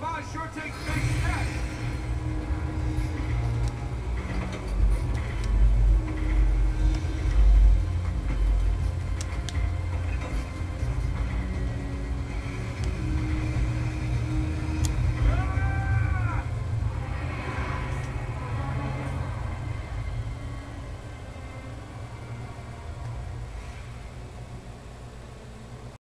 Garbage sure takes